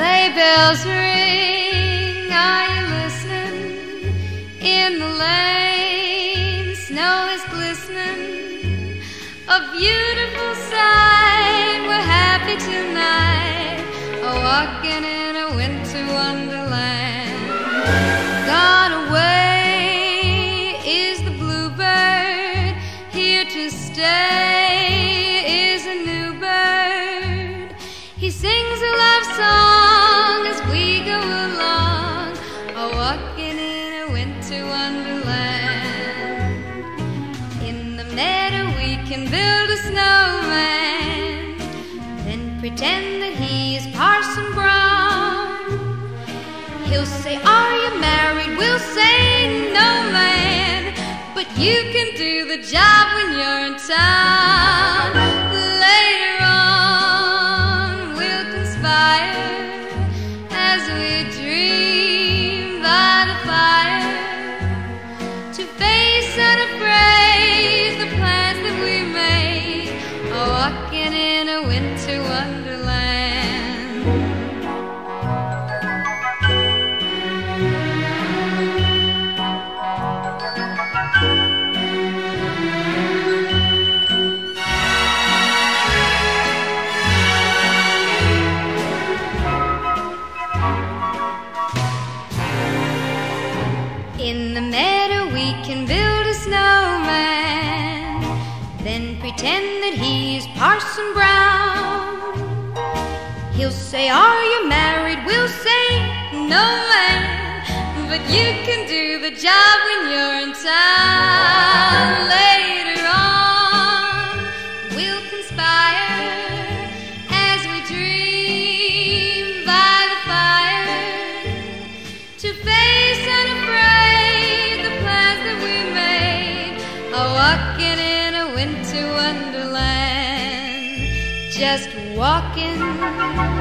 Sleigh bells ring, are you listening? In the lane, snow is glistening. A beautiful sight, we're happy tonight, walking in a winter wonderland. Gone away is the bluebird, here to stay walking in a winter wonderland. In the meadow we can build a snowman, then pretend that he is Parson Brown. He'll say, Are you married? We'll say, No, man. But you can do the job when you're in town. In the meadow we can build a snowman, then pretend that he's Parson Brown. He'll say, Are you married? We'll say, No, man. But you can do the job when you're in town. Winter wonderland, just walking